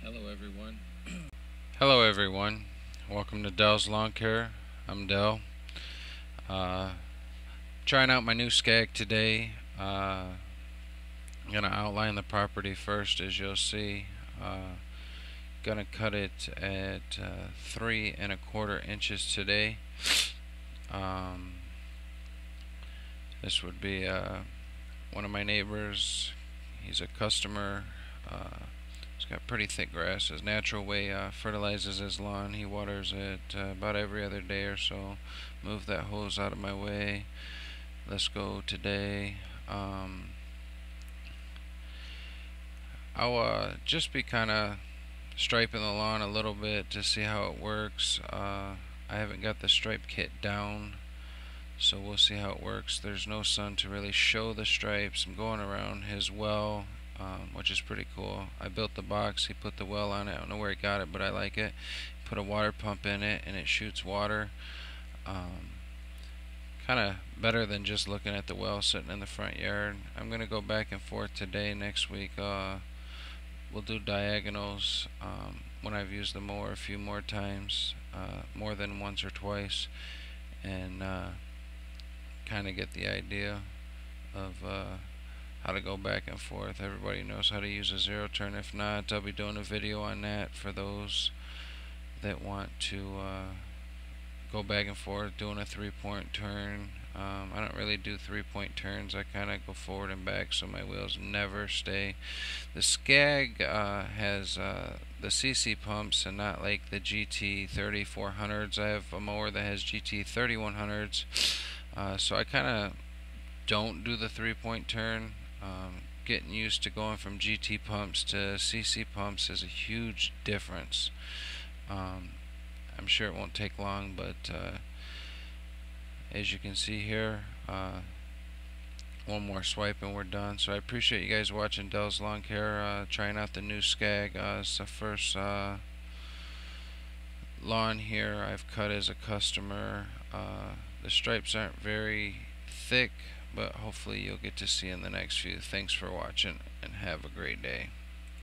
Hello everyone. Hello everyone. Welcome to Del's Lawn Care. I'm Dell. Uh, trying out my new Scag today. Uh, I'm gonna outline the property first, as you'll see. Uh, gonna cut it at uh, three and a quarter inches today. Um, this would be uh, one of my neighbors. He's a customer. Got pretty thick grass. His natural way uh, fertilizes his lawn. He waters it uh, about every other day or so. Move that hose out of my way. Let's go today. Um, I'll uh, just be kind of striping the lawn a little bit to see how it works. Uh, I haven't got the stripe kit down so we'll see how it works. There's no sun to really show the stripes. I'm going around his well, um, which is pretty cool. I built the box. He put the well on it. I don't know where he got it, but I like it. Put a water pump in it, and it shoots water. Um, kind of better than just looking at the well sitting in the front yard. I'm going to go back and forth today. Next week, uh, we'll do diagonals um, when I've used the mower a few more times, uh, more than once or twice, and uh, kind of get the idea of uh, how to go back and forth. Everybody knows how to use a zero turn. If not, I'll be doing a video on that for those that want to uh, go back and forth doing a three point turn um, I don't really do three point turns. I kind of go forward and back so my wheels never stay. The Scag uh, has uh, the CC pumps and not like the GT 3400s. I have a mower that has GT 3100s. Uh, so I kind of don't do the three point turn. Um, getting used to going from GT pumps to CC pumps is a huge difference. Um, I'm sure it won't take long, but uh, as you can see here uh, one more swipe and we're done. So I appreciate you guys watching Del's Lawn Care uh, trying out the new Scag. Uh, it's the first uh, lawn here I've cut as a customer. Uh, the stripes aren't very thick but hopefully you'll get to see in the next few. Thanks for watching and have a great day